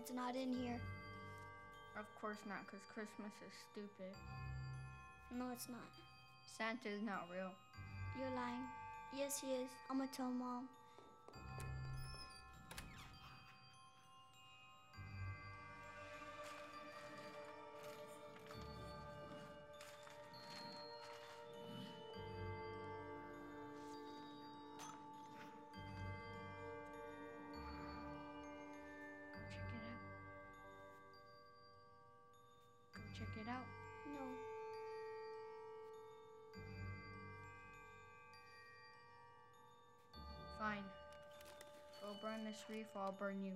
It's not in here. Of course not, because Christmas is stupid. No, it's not. Santa is not real. You're lying. Yes, he is. I'm gonna tell mom. Burn this wreath or I'll burn you.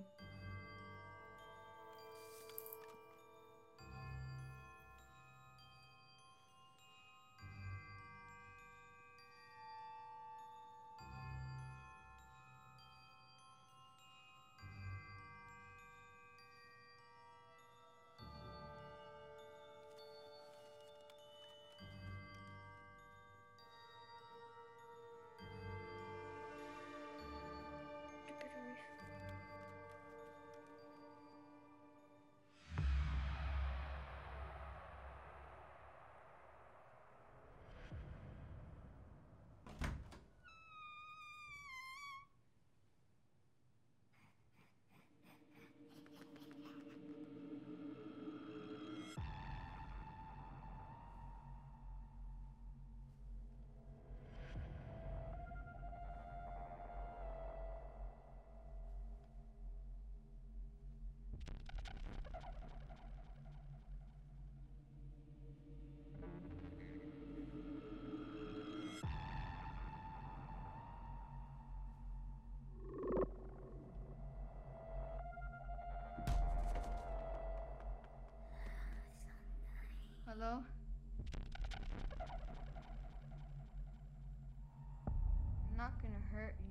Hello? I'm not gonna hurt you.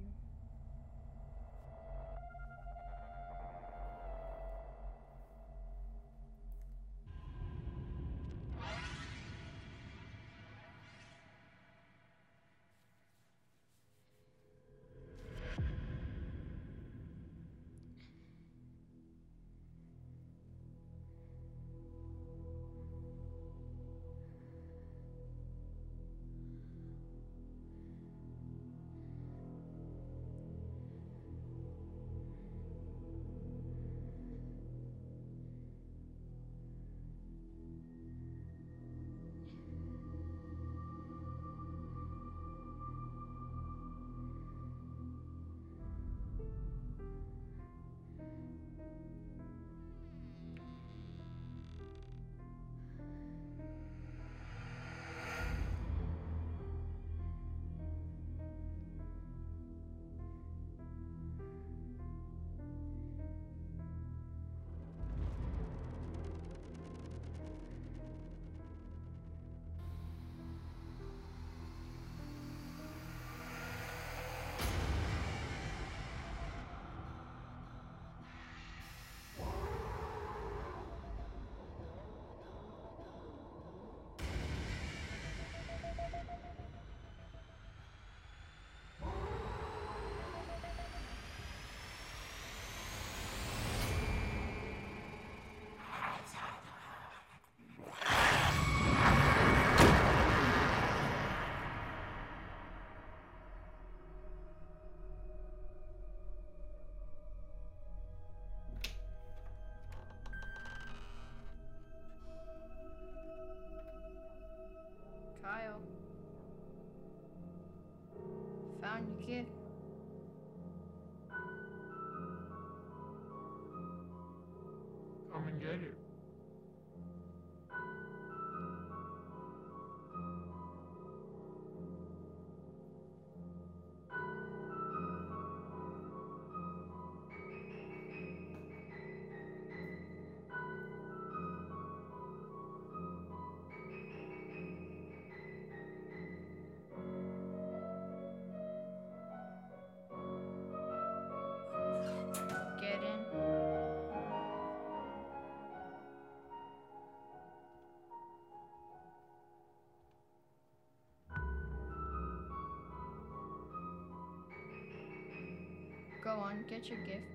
On, get your gift.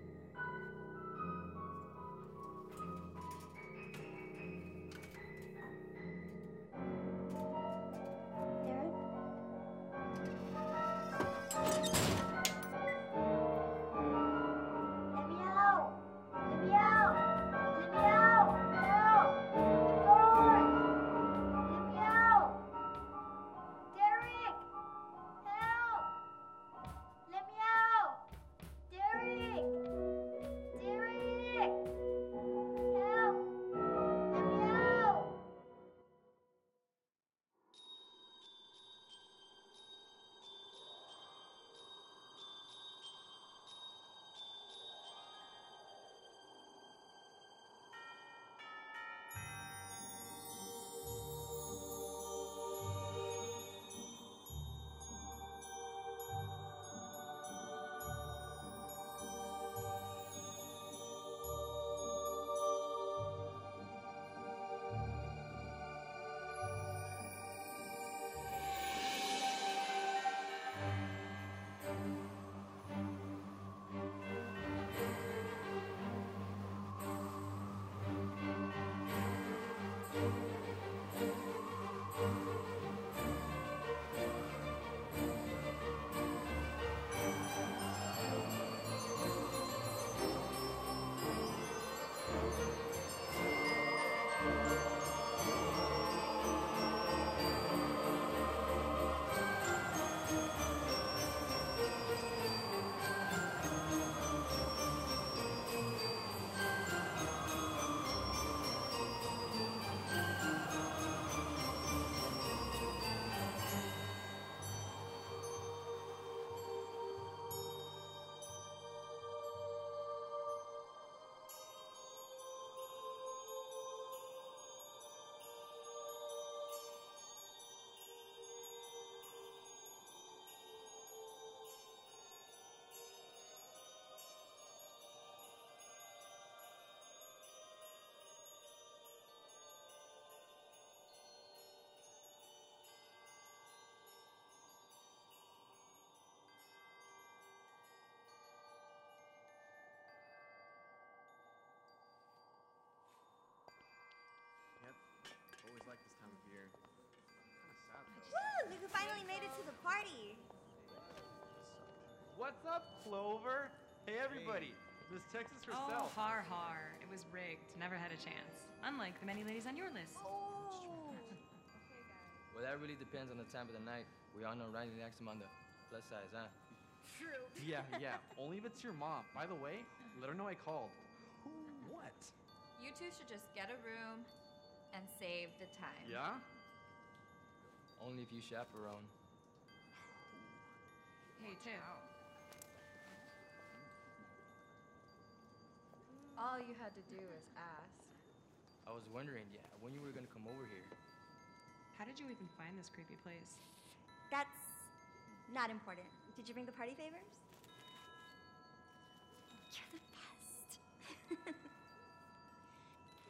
Finally made it to the party. What's up, Clover? Hey, everybody. Miss Texas herself. Oh, herself. har har. It was rigged. Never had a chance. Unlike the many ladies on your list. Oh. Well, that really depends on the time of the night. We all know Riley likes him on the plus size, huh? True. yeah, yeah. Only if it's your mom. By the way, let her know I called. Who? What? You two should just get a room and save the time. Yeah? Only if you chaperone. Hey, too. All you had to do was ask. I was wondering, yeah, when you were gonna come over here. How did you even find this creepy place? That's not important. Did you bring the party favors? You're the best.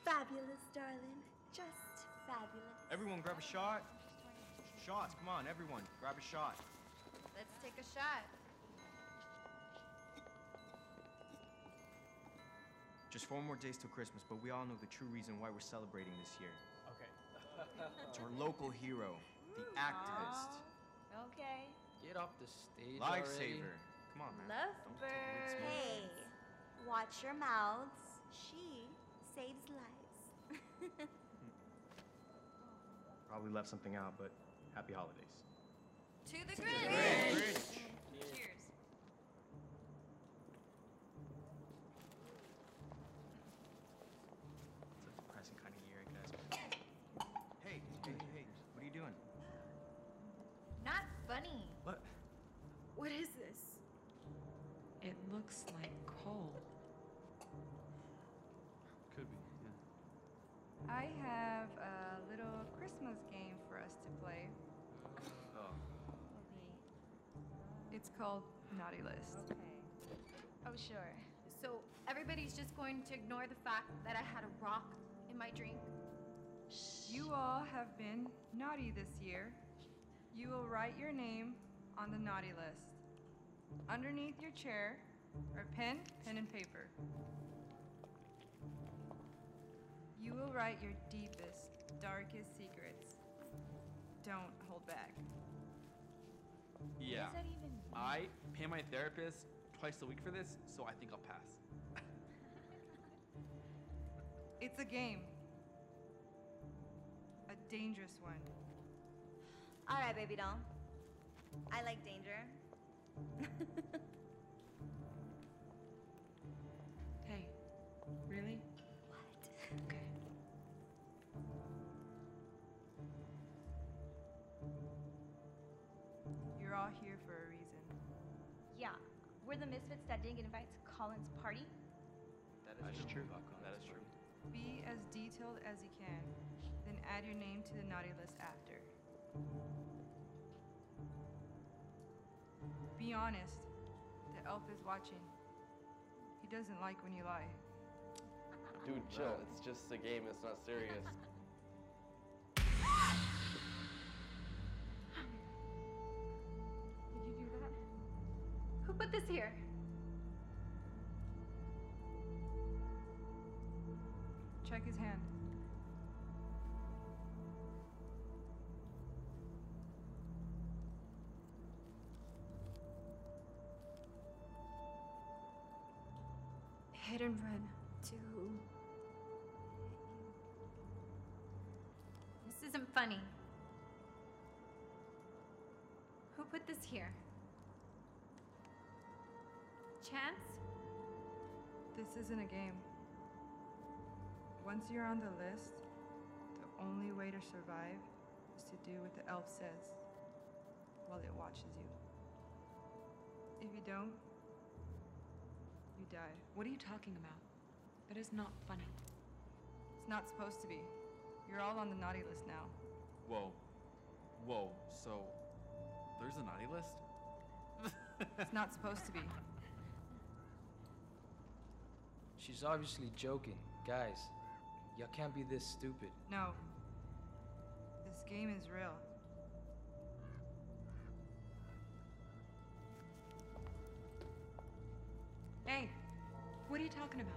fabulous, darling. Just fabulous. Everyone grab a shot. Shots, come on, everyone, grab a shot. Let's take a shot. Just four more days till Christmas, but we all know the true reason why we're celebrating this year. Okay. It's our local hero, the activist, Okay. Get off the stage already. lifesaver. Come on, man. Don't take a weak smoke. Hey, watch your mouths. She saves lives. Probably left something out, but happy holidays. To the grid. Cheers. It's a depressing kind of year, I guess. Hey, hey, hey, what are you doing? Not funny. What? What is this? It looks like coal. Could be, yeah. I have a little Christmas game for us to play. Oh, It's called Naughty List. Oh, sure. So everybody's just going to ignore the fact that I had a rock in my drink. You all have been naughty this year. You will write your name on the naughty list. Underneath your chair are pen, pen, and paper. You will write your deepest, darkest. Don't hold back. Yeah. What does that even mean? I pay my therapist twice a week for this, so I think I'll pass. It's a game. A dangerous one. All right, baby doll. I like danger. Hey, really? Didn't get invited to Colin's party. That That is true. About Colin's That is true. Be as detailed as you can, then add your name to the naughty list after. Be honest. The elf is watching. He doesn't like when you lie. Dude, chill. It's just a game. It's not serious. Did you do that? Who put this here? Check his hand. Hit and run to. This isn't funny. Who put this here? Chance? This isn't a game. Once you're on the list, the only way to survive is to do what the elf says while it watches you. If you don't, you die. What are you talking about? That is not funny. It's not supposed to be. You're all on the naughty list now. Whoa. Whoa. So, there's a naughty list? It's not supposed to be. She's obviously joking. Guys, y'all can't be this stupid. No. This game is real. Hey, what are you talking about?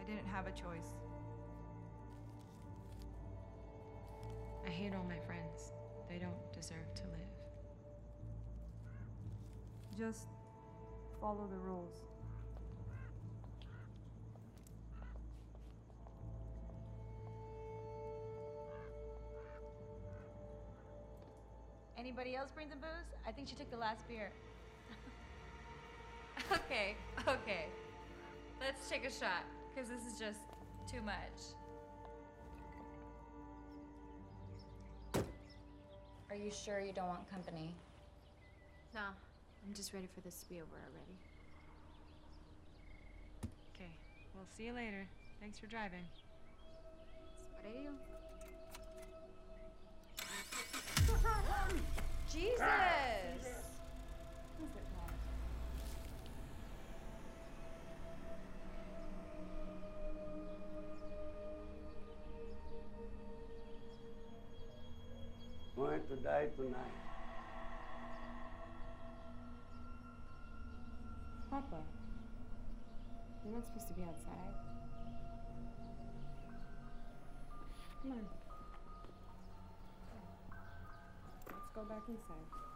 I didn't have a choice. I hate all my friends. They don't deserve to live. Just follow the rules. Anybody else bring the booze? I think she took the last beer. okay, okay. Let's take a shot, because this is just too much. Are you sure you don't want company? Nah, I'm just ready for this to be over already. Okay, we'll see you later. Thanks for driving. What are you? Jesus! Going to die tonight. Papa, you're not supposed to be outside. Come on. Go back inside.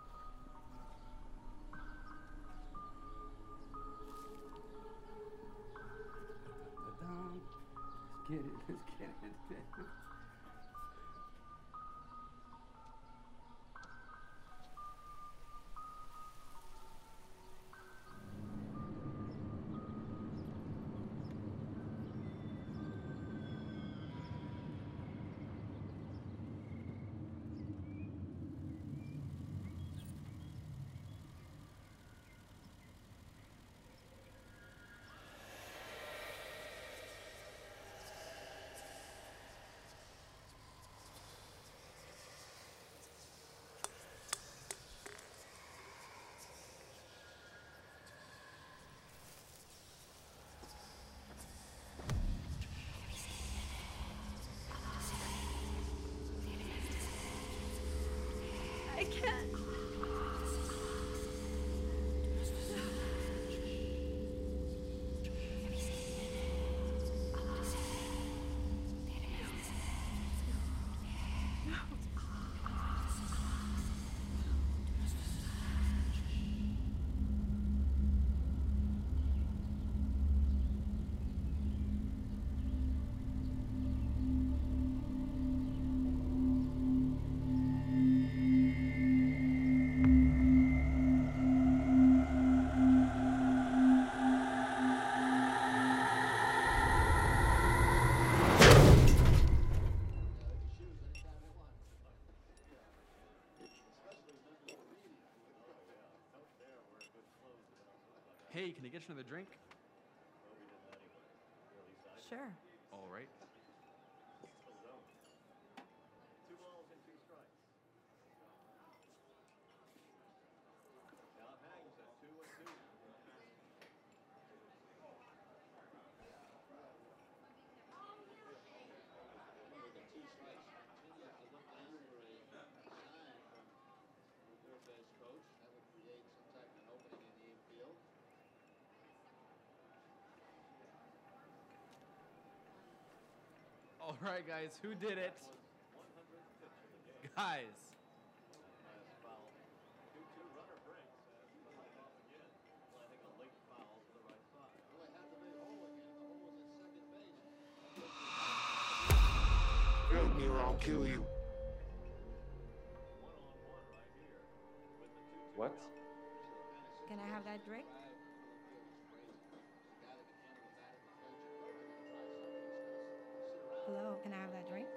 Hey, can I get you another drink? Sure. All right. All right, guys, who did it? Guys. Help me or I'll kill you. What? Can I have that drink? Hello, can I have that drink?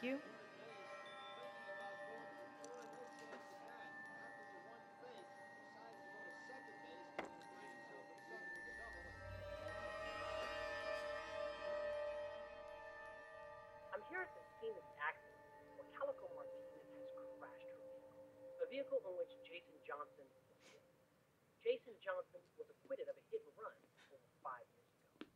Thank you. I'm here at the scene of the accident where Calico Martinez has crashed her vehicle, a vehicle on which Jason Johnson was killed. Jason Johnson was acquitted of a hit and run over five years ago.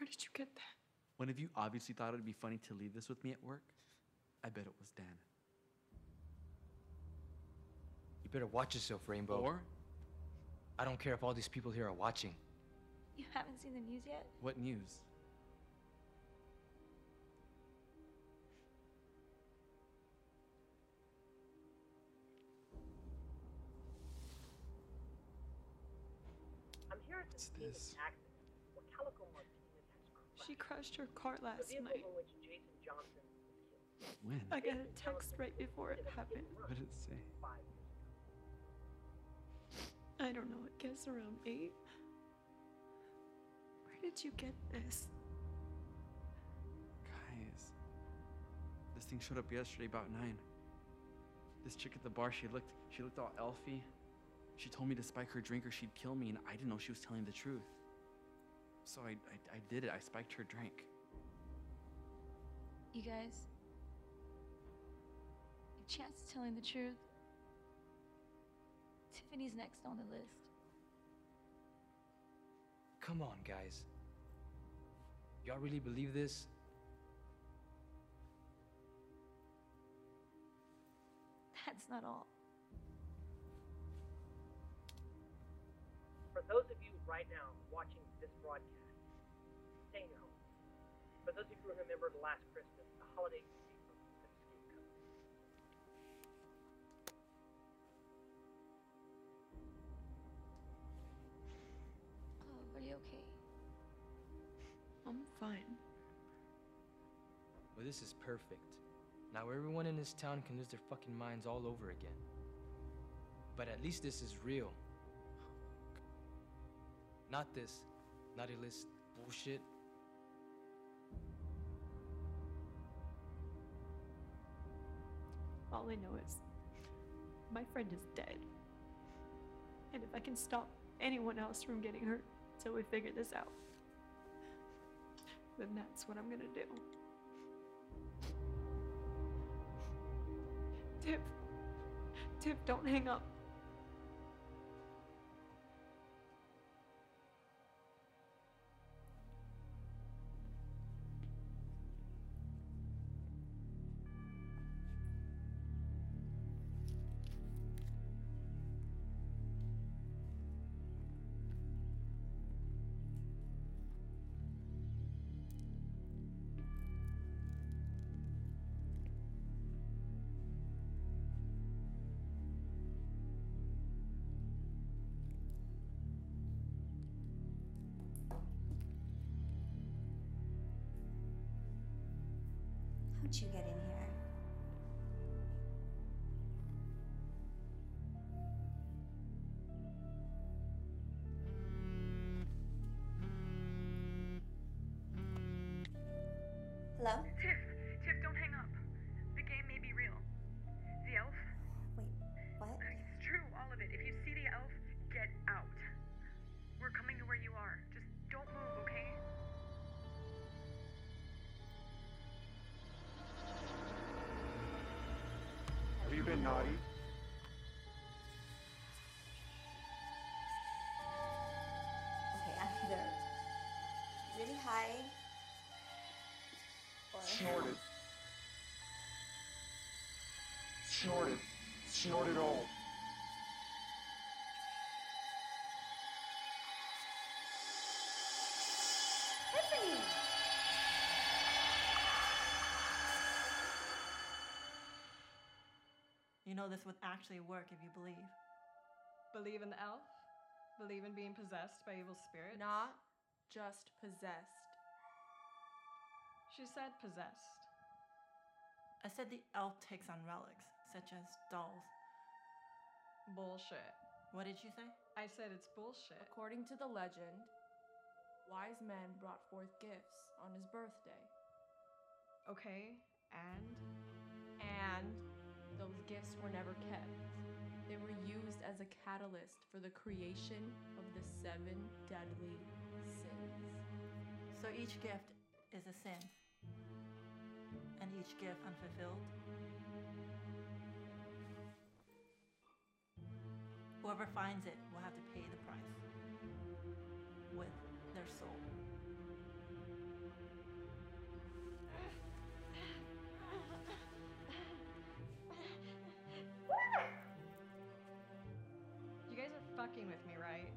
Where did you get that? One of you obviously thought it'd be funny to leave this with me at work. I bet it was Dan. You better watch yourself, Rainbow. Or I don't care if all these people here are watching. You haven't seen the news yet? what news? I'm here at the What's scene this? of the accident where Calico Martinez has crashed. She crashed her car last night. in which Jason Johnson was killed. When? I got a text right before it happened. What did it say? Five years ago. I don't know, I guess around eight. Where did you get this? Guys, this thing showed up yesterday about nine. This chick at the bar, she looked, she looked all elfy. She told me to spike her drink or she'd kill me, and I didn't know she was telling the truth. So I, I, I did it. I spiked her drink. You guys, if Chance is telling the truth, Tiffany's next on the list. Come on, guys. Y'all really believe this? That's not all. For those of you right now watching this broadcast, stay in your homes. For those of you who remember last Christmas, the holiday escape room at Oh, are you okay? I'm fine. Well, this is perfect. Now everyone in this town can lose their fucking minds all over again. But at least this is real. Not this nutty-list bullshit. All I know is my friend is dead. And if I can stop anyone else from getting hurt till we figure this out, then that's what I'm gonna do. Tiff, Tiff, don't hang up. Naughty? Okay, I'm either really high or. Snorted. Snorted. Snorted all. Tiffany! You know this would actually work if you believe. Believe in the elf? Believe in being possessed by evil spirits? Not just possessed. She said possessed. I said the elf takes on relics, such as dolls. Bullshit. What did you say? I said it's bullshit. According to the legend, wise men brought forth gifts on his birthday. Okay, and? And those gifts were never kept. They were used as a catalyst for the creation of the seven deadly sins. So each gift is a sin, and each gift unfulfilled. Whoever finds it will have to pay the price with their soul. Fucking with me, right?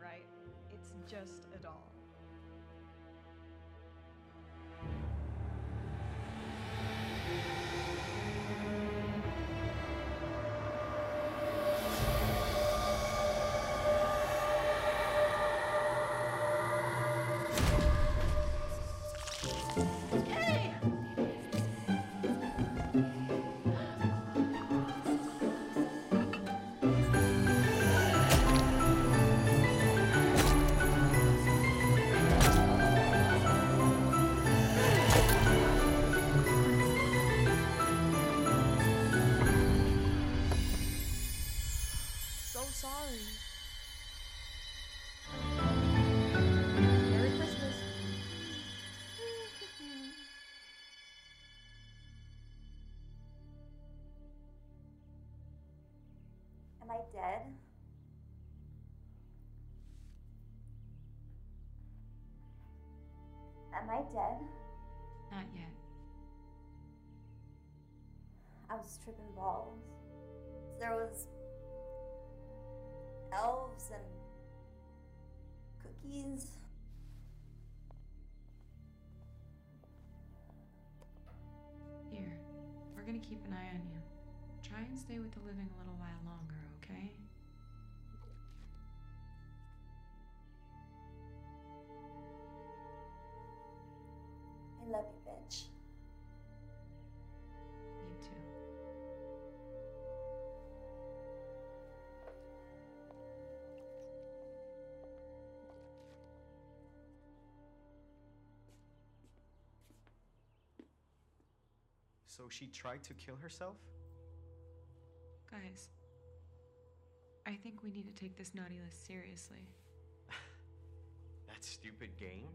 Right? It's just a doll. I dead? Am I dead? Not yet. I was tripping balls. There was elves and cookies. Here, we're gonna keep an eye on you. Try and stay with the living a little while longer, okay? I love you, bitch. You too. So she tried to kill herself? I think we need to take this naughty list seriously. That stupid game?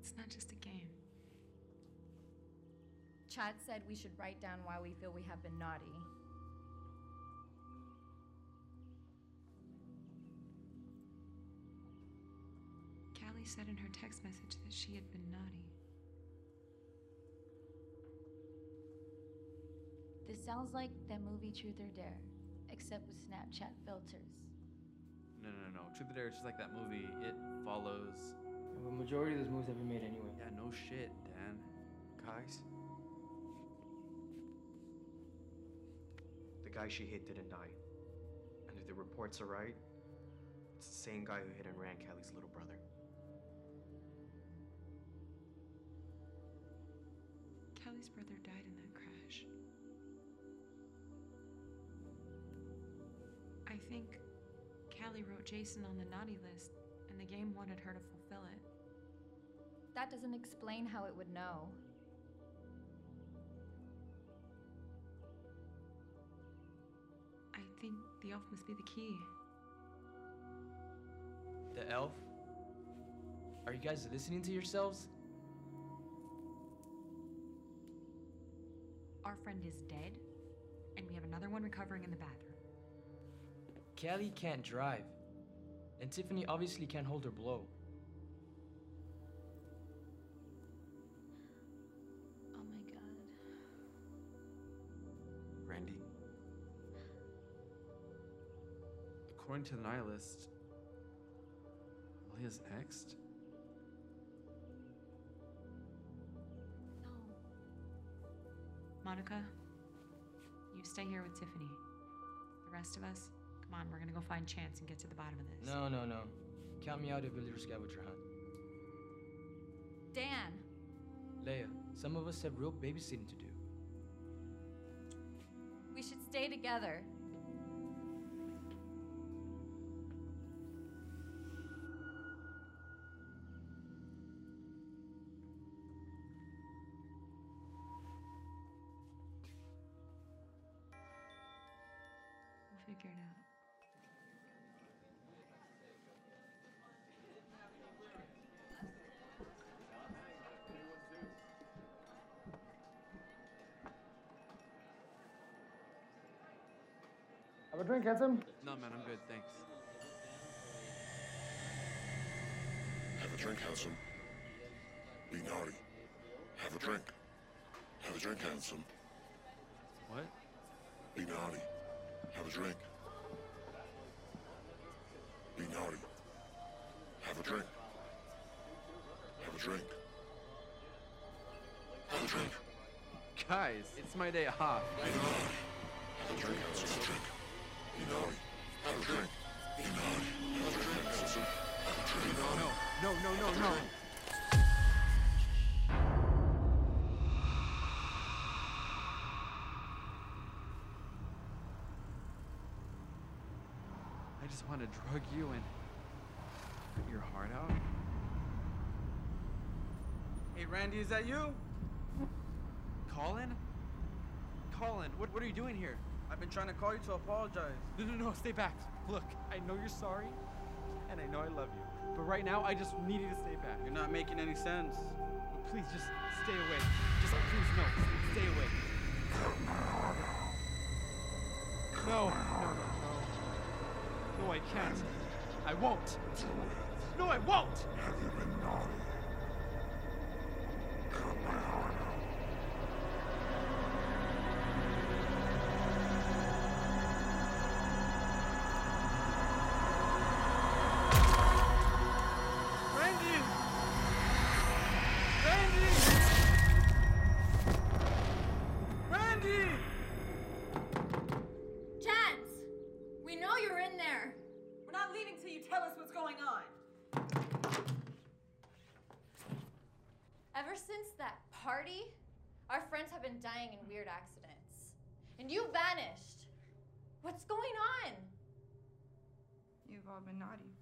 It's not just a game. Chad said we should write down why we feel we have been naughty. Callie said in her text message that she had been naughty. This sounds like that movie Truth or Dare, except with Snapchat filters. No, no, no. Truth or Dare is just like that movie. It follows. The majority of those movies have been made anyway. Yeah, no shit, Dan. Guys? The guy she hit didn't die. And if the reports are right, it's the same guy who hit and ran Kelly's little brother. Kelly's brother died in that I think Callie wrote Jason on the naughty list, and the game wanted her to fulfill it. That doesn't explain how it would know. I think the elf must be the key. The elf? Are you guys listening to yourselves? Our friend is dead, and we have another one recovering in the bathroom. Callie can't drive. And Tiffany obviously can't hold her blow. Oh my god. Randy? According to the nihilist, Leah's exed? Monica, you stay here with Tiffany. The rest of us, come on, we're gonna go find Chance and get to the bottom of this. No, no, no. Count me out if you'll risk scavenger hunt. Dan, Leia, some of us have real babysitting to do. we should stay together. A drink, handsome? No, man, I'm good, thanks. Have a drink, handsome. Be naughty. Have a drink. Have a drink, handsome. What? Be naughty. Have a drink. Be naughty. Have a drink. Have a drink. Have a drink. Guys, it's my day off. Be naughty. Have a drink, handsome. Have a drink. Be. Have a drink. Be. Have a drink, handsome. Have a drink. Be. No, no, no, no, no. I just want to drug you and cut your heart out. Hey, Randy, is that you? Colin? Colin, what, what are you doing here? I've been trying to call you to apologize. No, no, no, stay back. Look, I know you're sorry, and I know I love you. But right now, I just need you to stay back. You're not making any sense. Please, just stay away. Just please, no, stay away. No, no, no, no. No, I can't. I won't. No, I won't. Have you been naughty? That party, our friends have been dying in weird accidents. And you vanished. What's going on? You've all been naughty.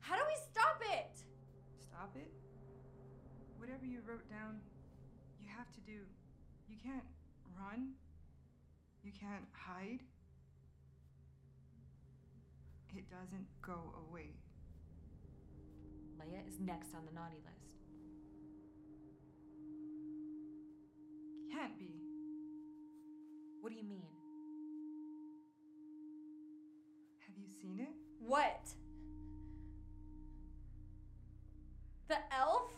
How do we stop it? Stop it? Whatever you wrote down, you have to do. You can't run. You can't hide. It doesn't go away. Leia is next on the naughty list. Can't be. What do you mean? Have you seen it? What? The elf?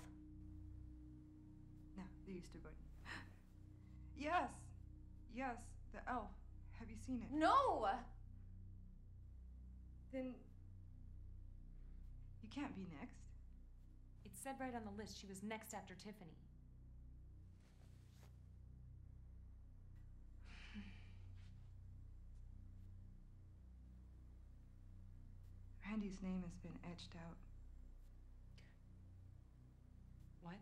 No, the Easter Bunny. yes, yes, the elf. Have you seen it? No! Then you can't be next. It said right on the list she was next after Tiffany. Randy's name has been etched out. What?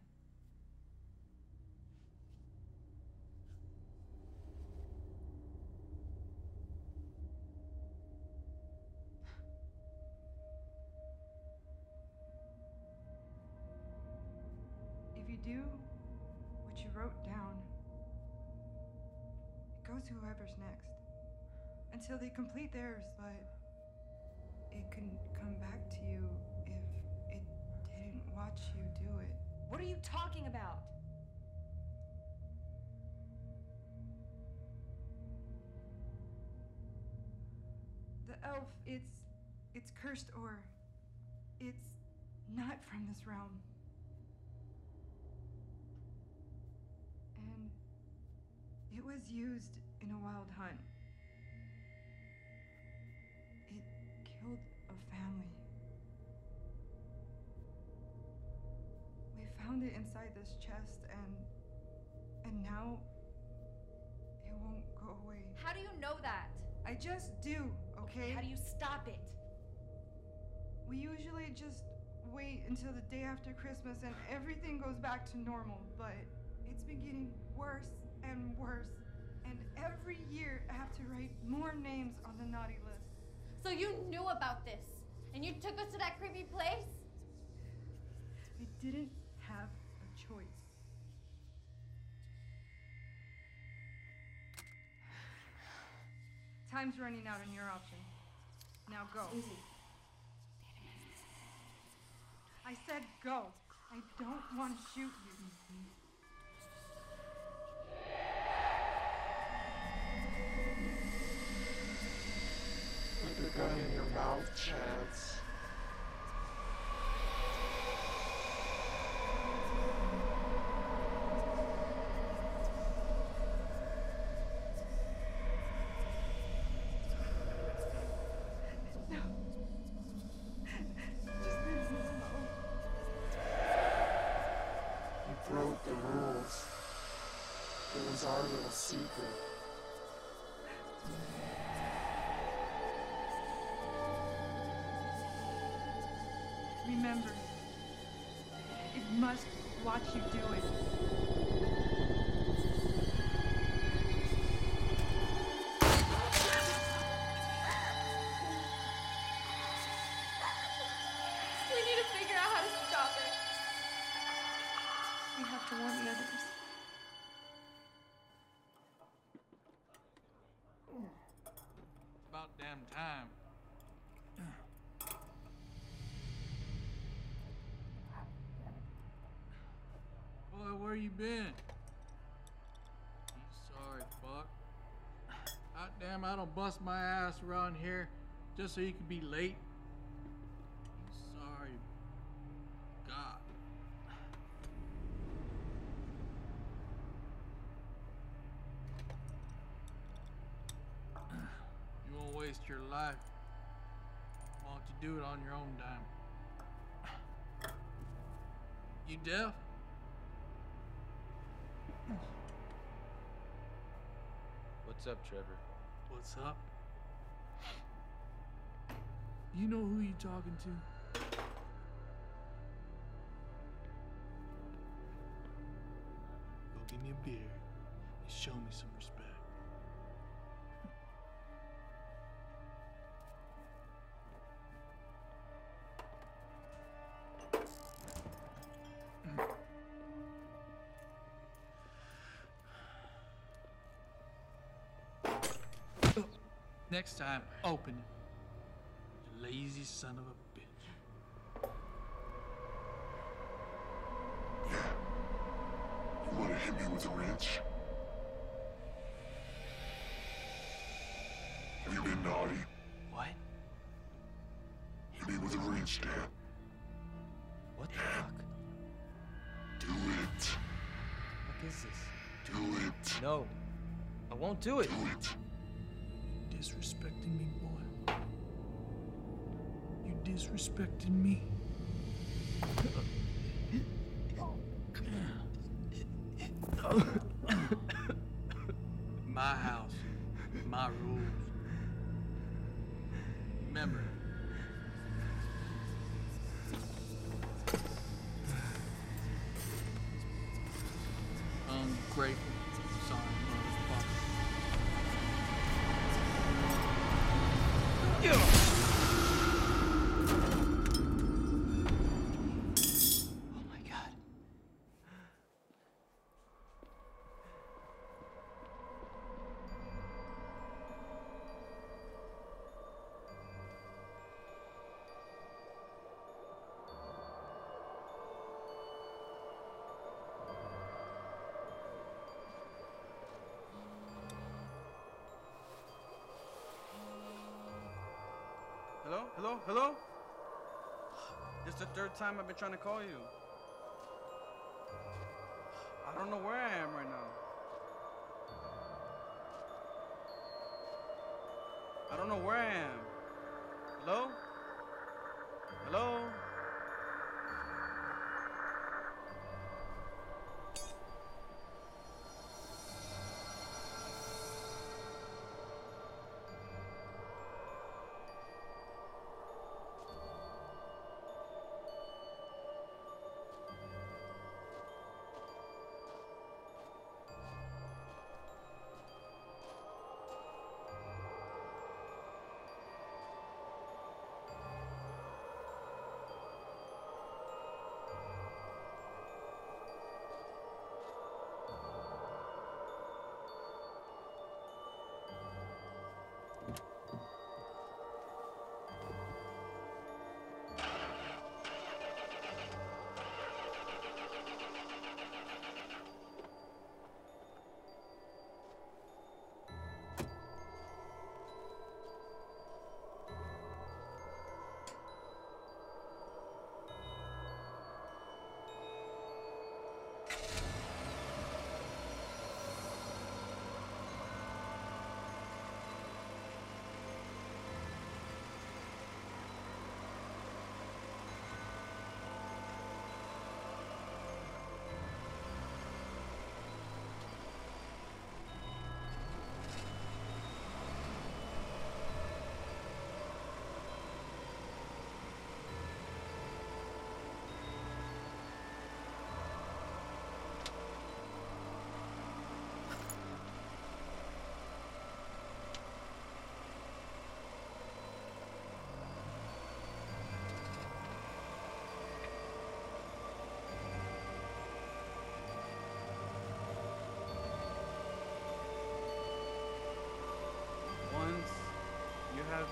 If you do what you wrote down, it goes to whoever's next. Until they complete theirs, but can come back to you if it didn't watch you do it. What are you talking about? The elf, it's it's cursed or it's not from this realm. And it was used in a wild hunt. Family. We found it inside this chest and and now it won't go away. How do you know that? I just do, okay? How do you stop it? We usually just wait until the day after Christmas and everything goes back to normal, but it's been getting worse and worse. And every year I have to write more names on the naughty list. So you knew about this, and you took us to that creepy place? I didn't have a choice. Time's running out on your option. Now go. I said go. I don't want to shoot you. Gun in your mouth, Chance. You do you been? You sorry fuck. God damn, I don't bust my ass around here just so you can be late. You sorry. God. You won't waste your life. Why don't you do it on your own dime? You deaf? What's up, Trevor? What's up? You know who you talking to? Go give me a beer and show me some respect. Next time, open it. You lazy son of a bitch. You wanna hit me with a wrench? Have you been naughty? What? Hit me with a wrench, Dad. What the fuck? Do it. What is this? Do it. No. I won't do it. Do it. Disrespecting me, boy. You disrespected me. Hello? Hello? This is the third time I've been trying to call you.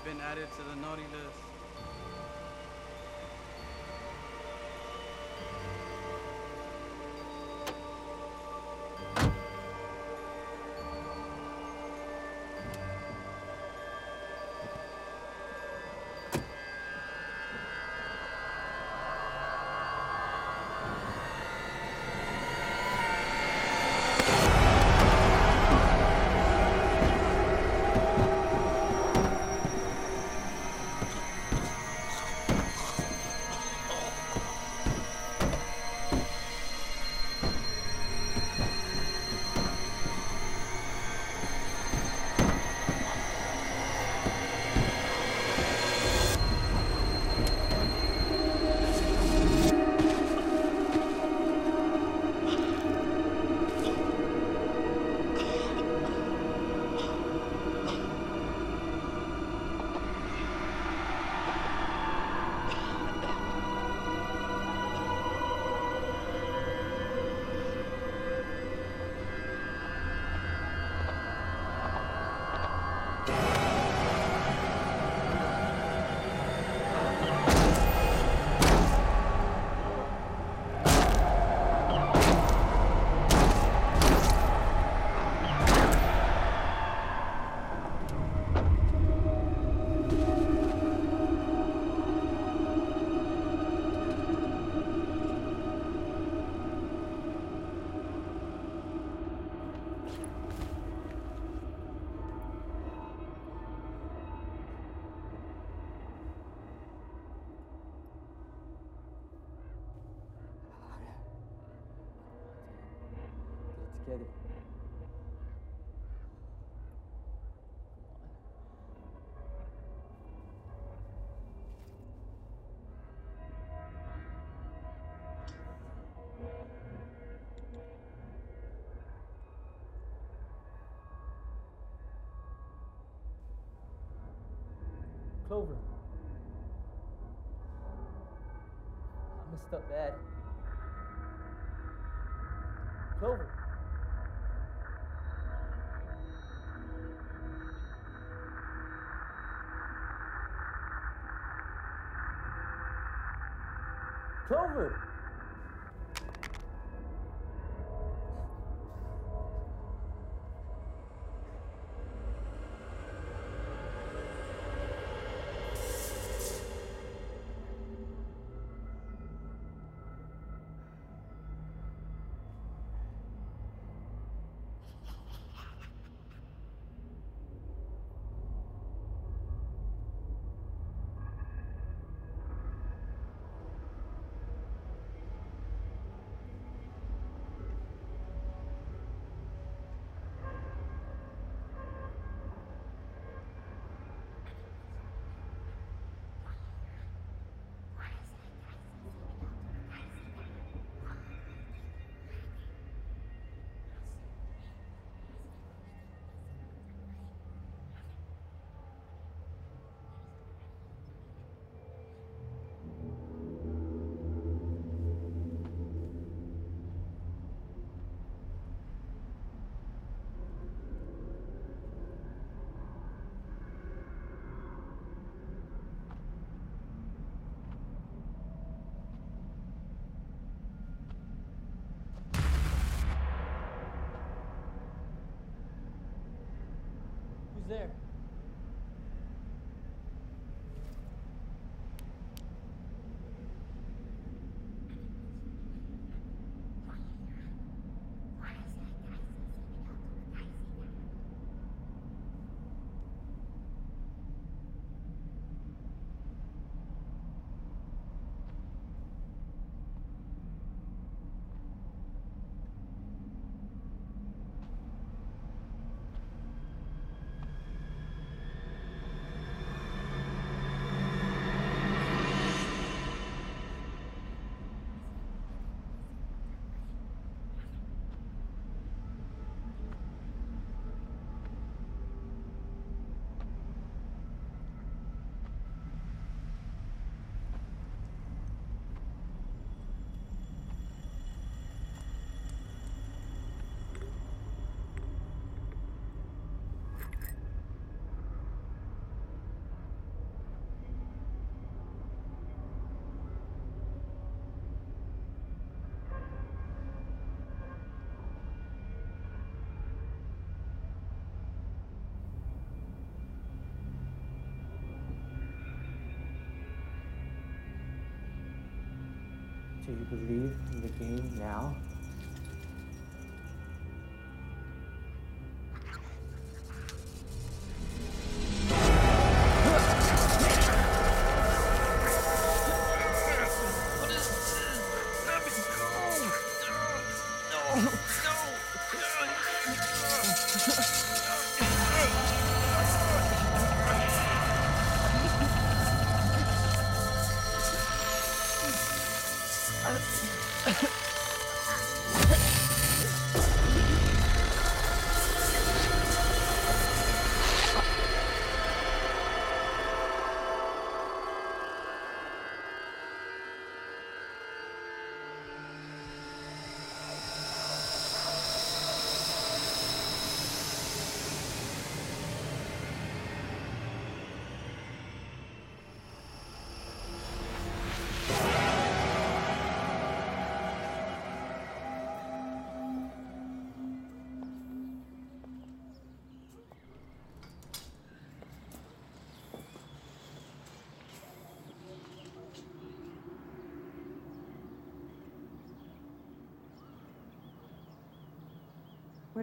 Been added to the naughty list. Clover. I messed up bad. Clover. Clover. there. So you believe in the game now? What is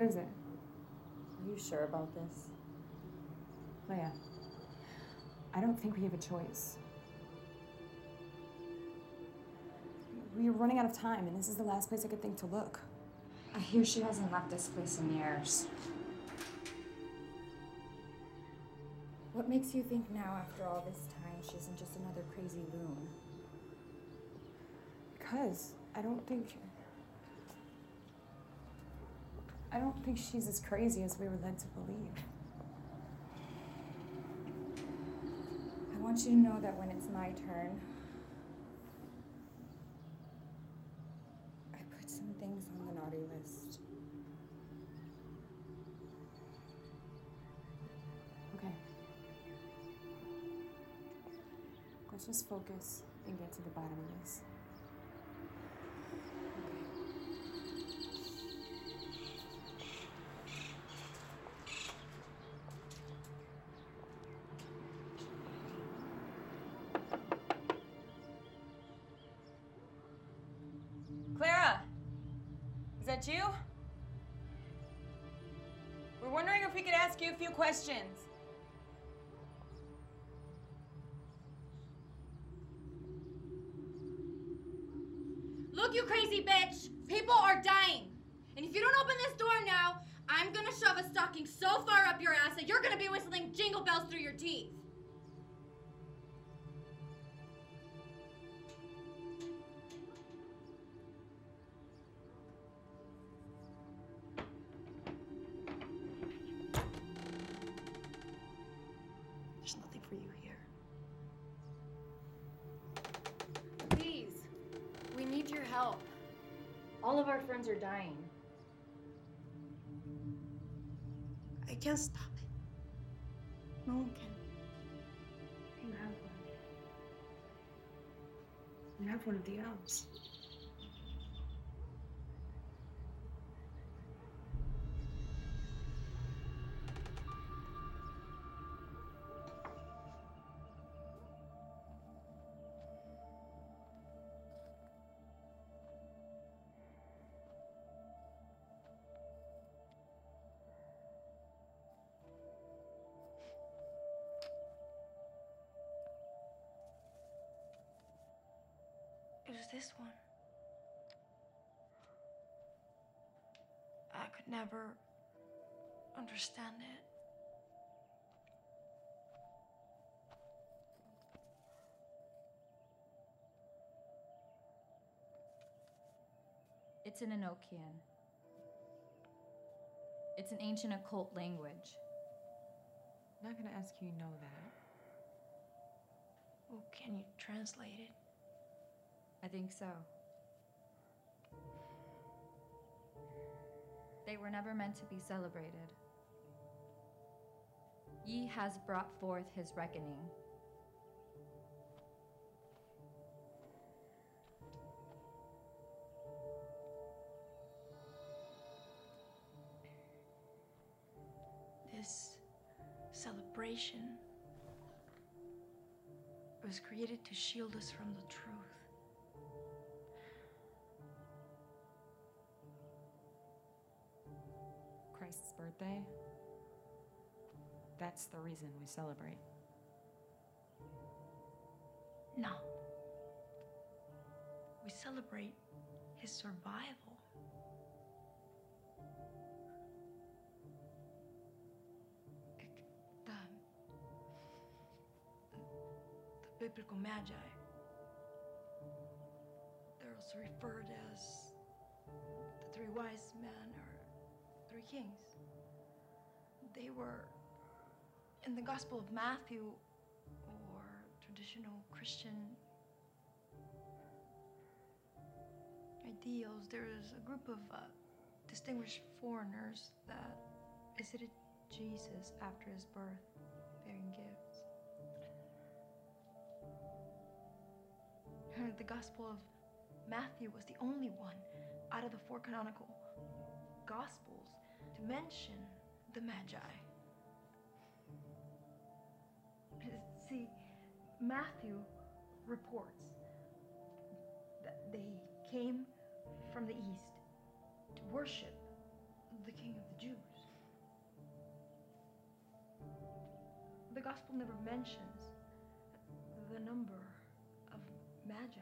it? Are you sure about this? Oh, Leia, I don't think we have a choice. We are running out of time, and this is the last place I could think to look. I hear she hasn't left this place in years. What makes you think now, after all this time, she isn't just another crazy loon? Because I don't think. I don't think she's as crazy as we were led to believe. I want you to know that when it's my turn, that you? We're wondering if we could ask you a few questions. Look, you crazy bitch! People are dying! And if you don't open this door now, I'm gonna shove a stocking so far up your ass that you're gonna be whistling jingle bells through your teeth. One of the elves. Was this one. I could never understand it. It's an Enochian. It's an ancient occult language. I'm not gonna ask you know that. Oh, can you translate it? I think so. They were never meant to be celebrated. Yi has brought forth his reckoning. This celebration was created to shield us from the truth. Christ's birthday, that's the reason we celebrate. No. We celebrate his survival. The, the biblical magi. They're also referred as the three wise men three kings. They were in the Gospel of Matthew or traditional Christian ideals, there is a group of uh, distinguished foreigners that visited Jesus after his birth, bearing gifts. The Gospel of Matthew was the only one out of the four canonical Gospels to mention the Magi. See, Matthew reports that they came from the east to worship the King of the Jews. The Gospel never mentions the number of Magi.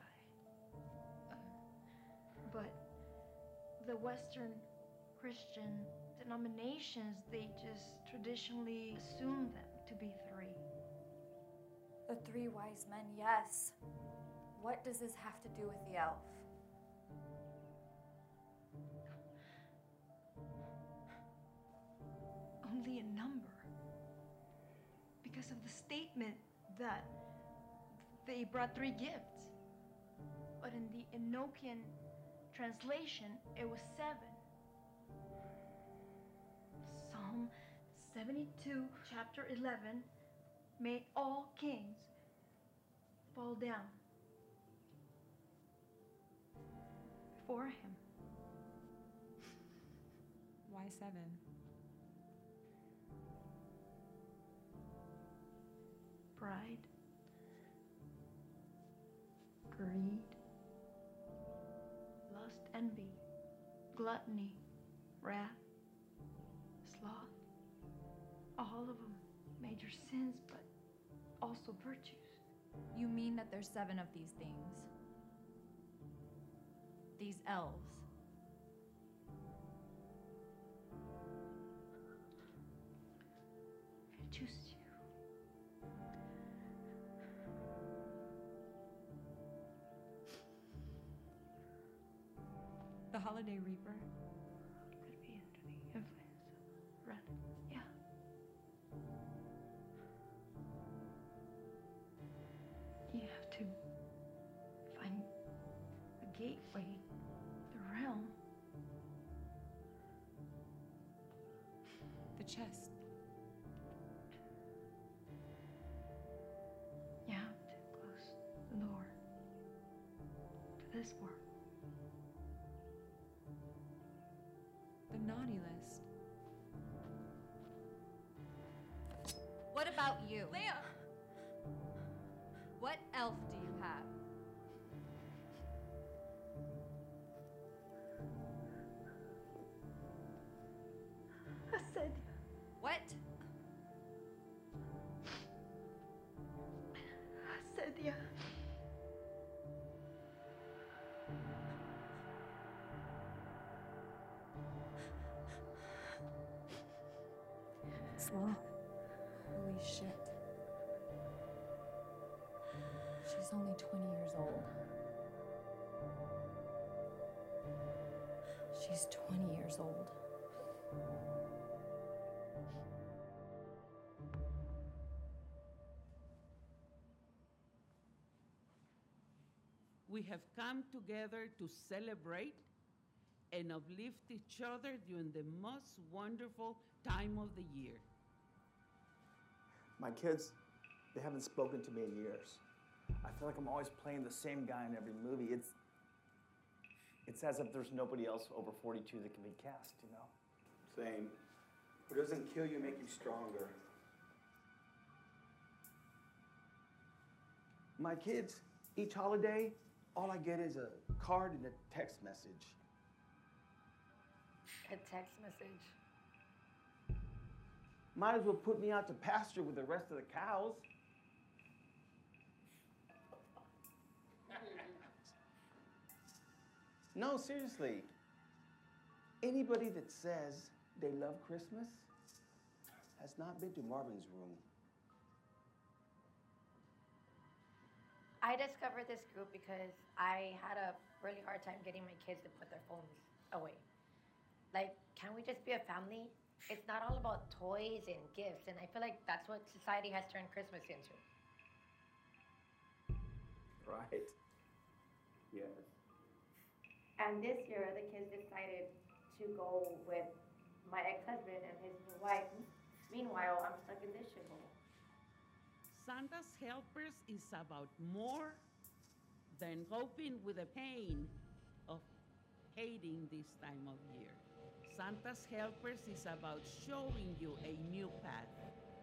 But the Western Christian denominations, they just traditionally assume them to be three. The three wise men, yes. What does this have to do with the elf? only a number because of the statement that they brought three gifts. But in the Enochian translation, it was seven. 72, chapter 11, made all kings fall down before him. Why seven? pride, greed, lust, envy, gluttony, wrath, sins, but also virtues. You mean that there's seven of these things? These elves? I choose you. The Holiday Reaper? This world. The naughty list. What about you? Leah! What elf Holy shit. She's only 20 years old. She's 20 years old. We have come together to celebrate and uplift each other during the most wonderful time of the year. My kids, they haven't spoken to me in years. I feel like I'm always playing the same guy in every movie. It's it's as if there's nobody else over 42 that can be cast, you know? Same. What doesn't kill you make you stronger. My kids, each holiday, all I get is a card and a text message. A text message. Might as well put me out to pasture with the rest of the cows. No, seriously. Anybody that says they love Christmas has not been to Marvin's room. I discovered this group because I had a really hard time getting my kids to put their phones away. Like, can we just be a family? It's not all about toys and gifts, and I feel like that's what society has turned Christmas into. Right. Yes. And this year, the kids decided to go with my ex-husband and his new wife. Meanwhile, I'm stuck in this shithole. Santa's Helpers is about more than coping with the pain of hating this time of year. Santa's Helpers is about showing you a new path,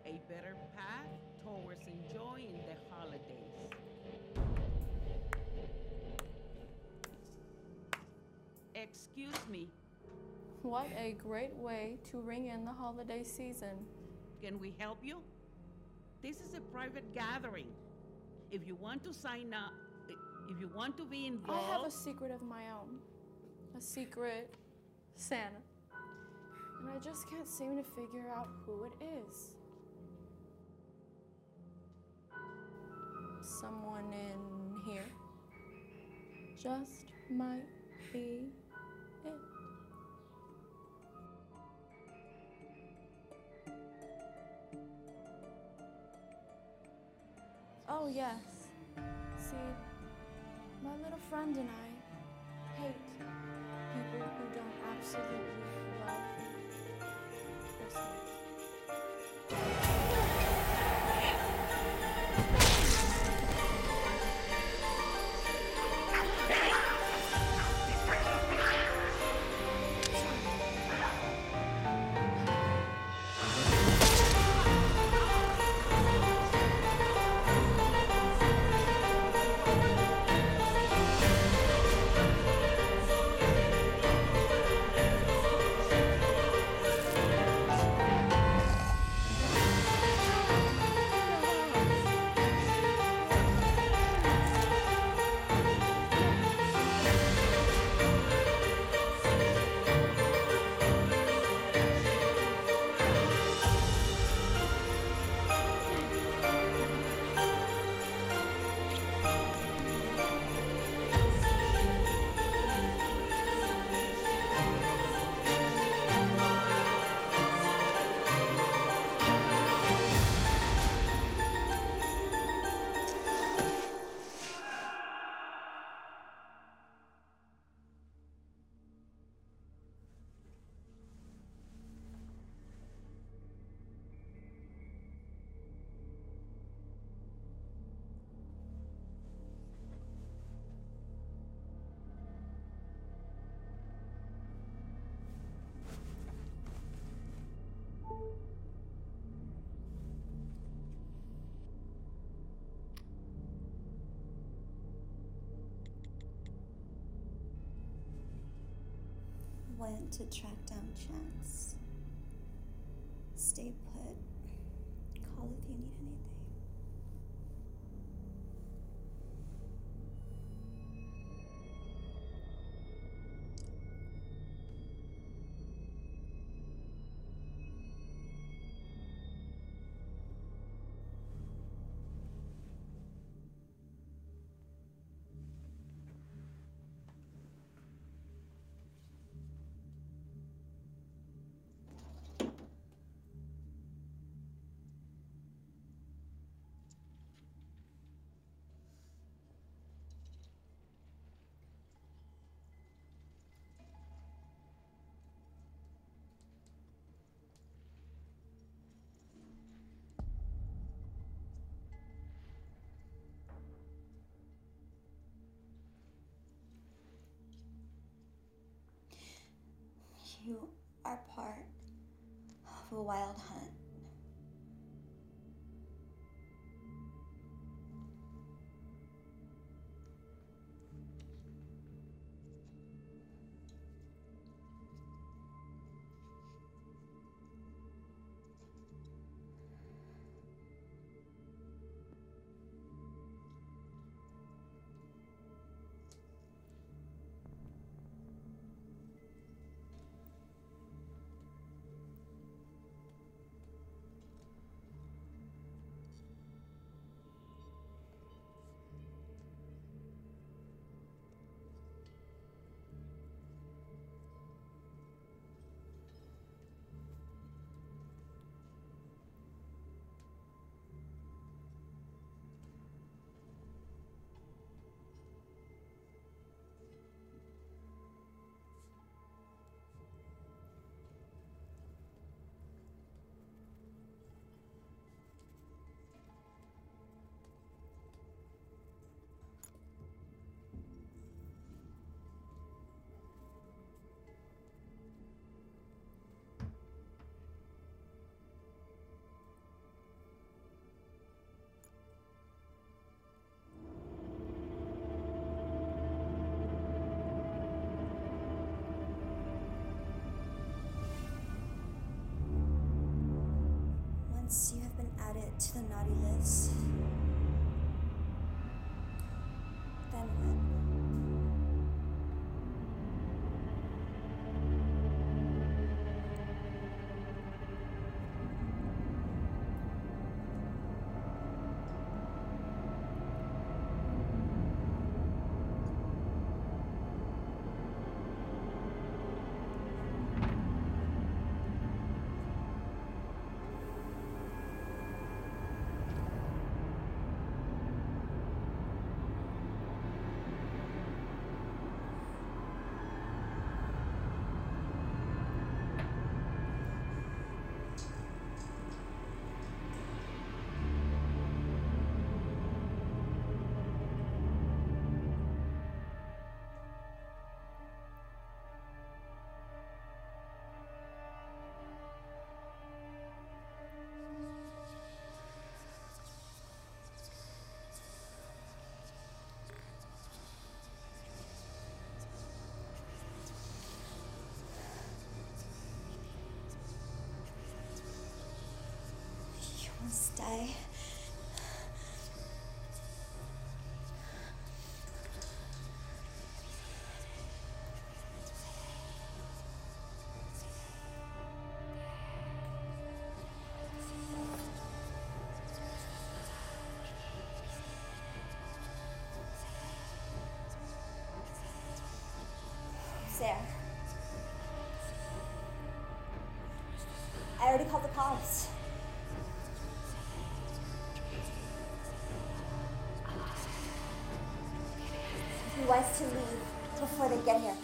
a better path towards enjoying the holidays. Excuse me, What a great way to ring in the holiday season. can we help you? This is a private gathering. If you want to sign up, if you want to be involved, I have a secret of my own. A secret Santa. And I just can't seem to figure out who it is. Someone in here. Just might be it. Oh, yes. See, my little friend and I hate people who don't absolutely Went to track down Chance. Stay put. Call if you need anything. You are part of a wild hunt. Once you have been added to the naughty list, I already called the cops. He wants to leave before they get here.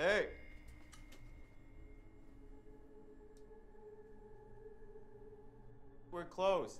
Hey! We're closed.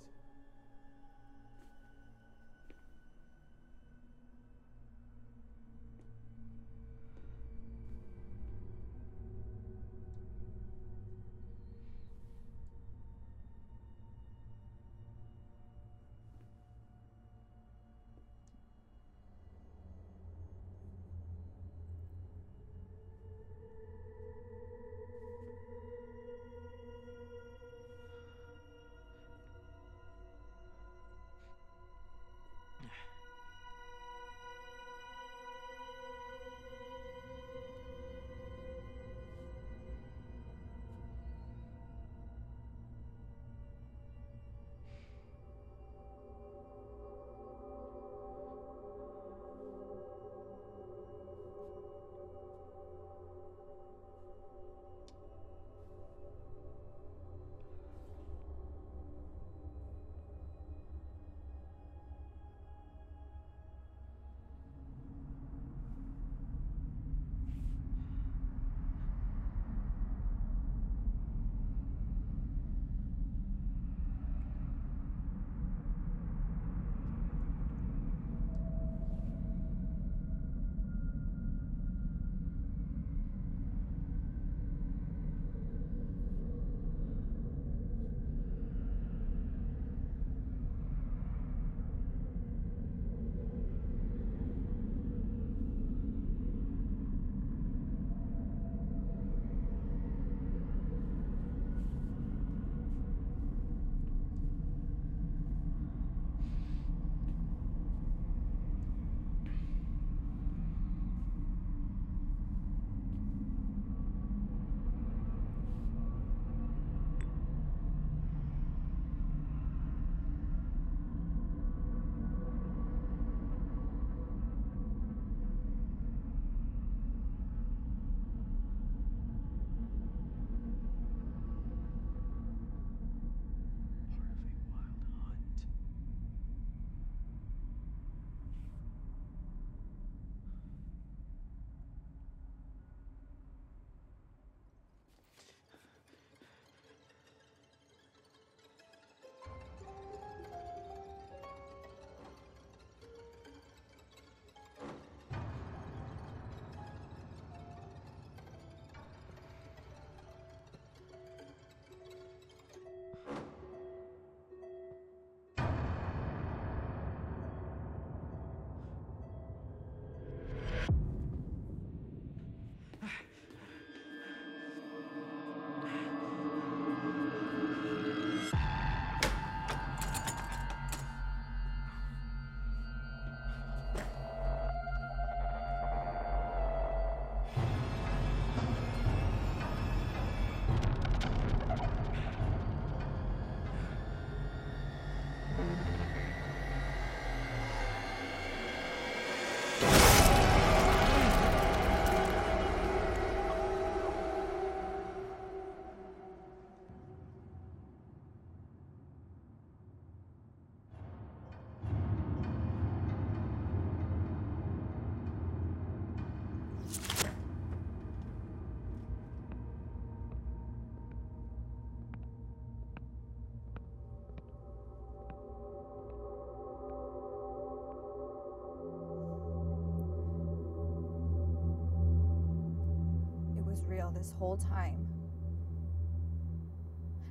This whole time.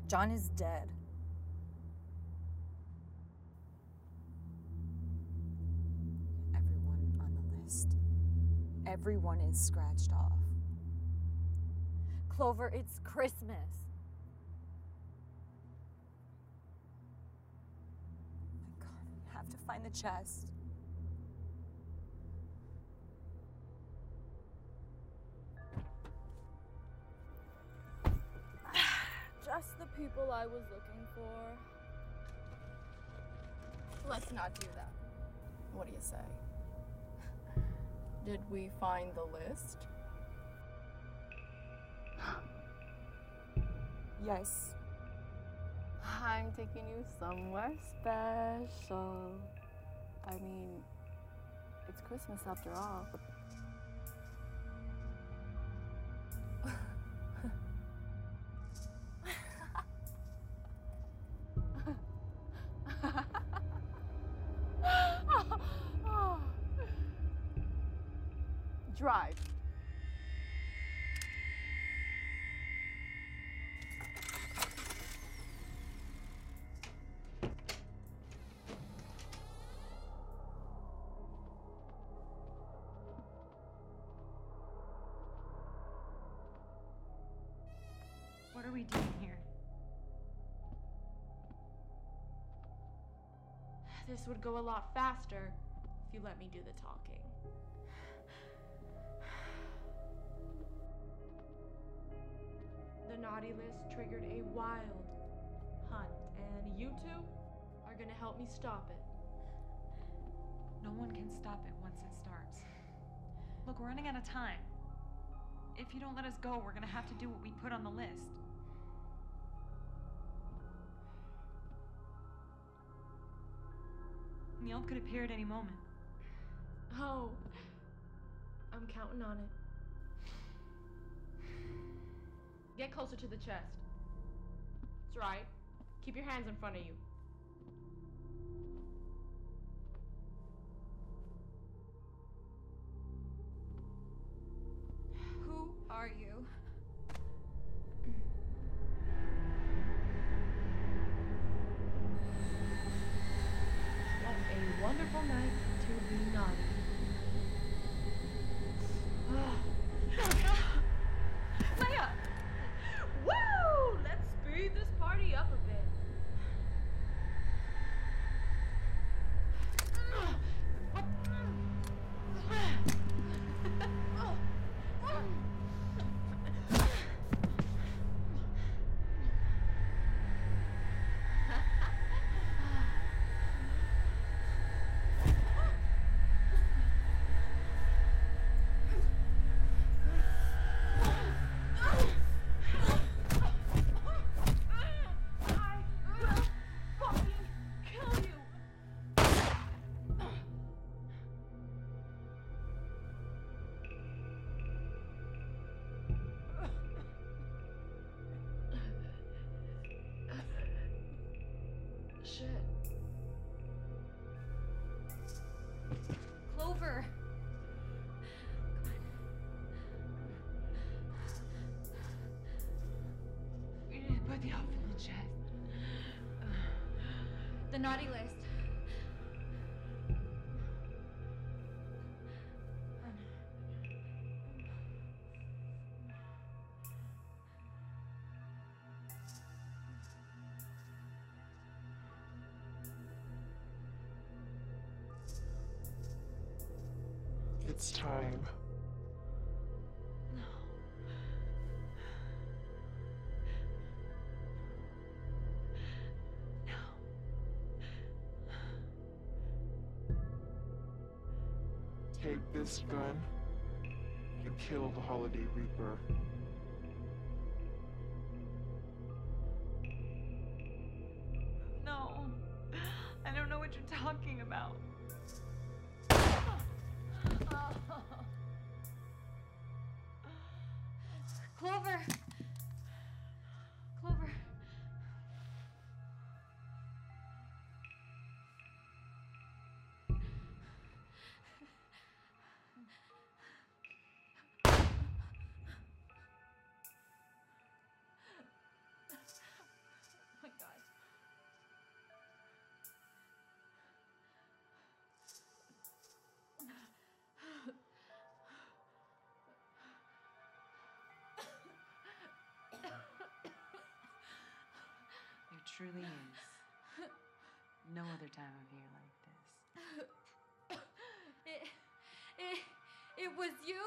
John is dead. Everyone on the list. Everyone is scratched off. Clover, it's Christmas. Have to find the chest. People I was looking for. Let's not do that. What do you say? Did we find the list? Yes. I'm taking you somewhere special. I mean, it's Christmas after all. Drive. What are we doing here? This would go a lot faster if you let me do the talking. Naughty list triggered a wild hunt, and you two are gonna help me stop it. No one can stop it once it starts. Look, we're running out of time. If you don't let us go, we're gonna have to do what we put on the list. The elf could appear at any moment. Oh, I'm counting on it. Get closer to the chest. That's right. Keep your hands in front of you. Who are you? Chest. The naughty list. This gun and kill the Holiday Reaper. Truly is no other time of year like this. It, it, it was you